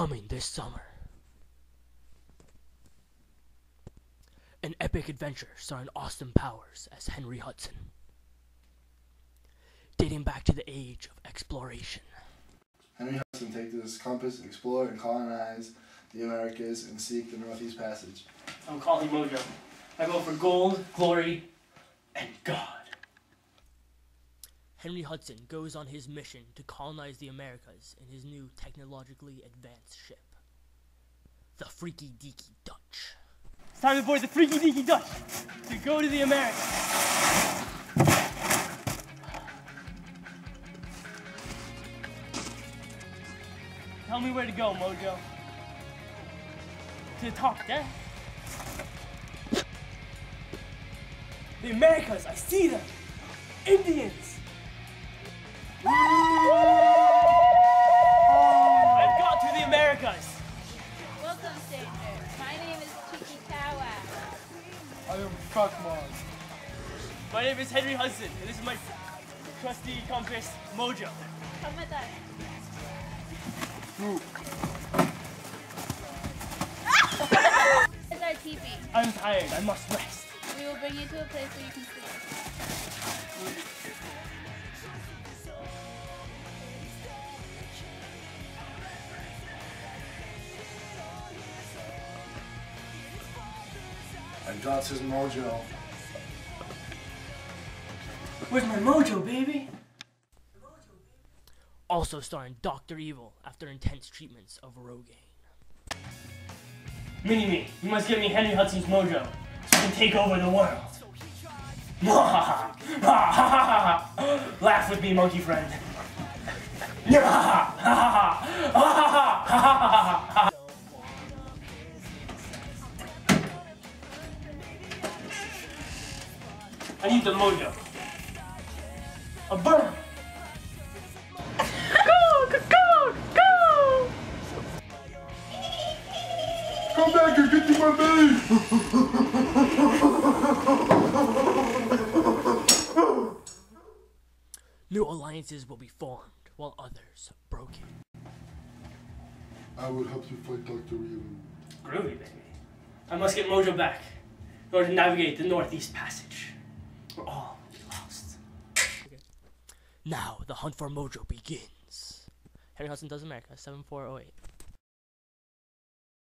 Coming this summer. An epic adventure starring Austin Powers as Henry Hudson. Dating back to the age of exploration. Henry Hudson takes his compass, explore and colonize the Americas, and seek the Northeast Passage. I'm calling Mojo. I go for gold, glory, and God. Henry Hudson goes on his mission to colonize the Americas in his new technologically advanced ship, the Freaky Deaky Dutch. It's time to board the Freaky Deaky Dutch to go to the Americas. Tell me where to go, Mojo. To the top deck. The Americas, I see them! Indians! I've got to the Americas! Welcome, stranger. My name is Tiki Kawa. I am Fuckmon. My name is Henry Hudson, and this is my trusty compass, Mojo. Come with us. It's our teepee. I'm tired, I must rest. We will bring you to a place where you can sleep. I got his mojo. Where's my mojo, baby? Also starring Dr. Evil after intense treatments of Rogaine. Mini Me, you must give me Henry Hudson's mojo so you can take over the world. Laugh with me, monkey friend. I need the mojo. A burn. Go, go, go, go! Come back and get to my baby! New alliances will be formed while others are broken. I will help you fight Dr. Evil. Groovy, baby. I must get Mojo back in order to navigate the Northeast Passage. Lost. Now the hunt for Mojo begins. Henry Hudson does America, 7408.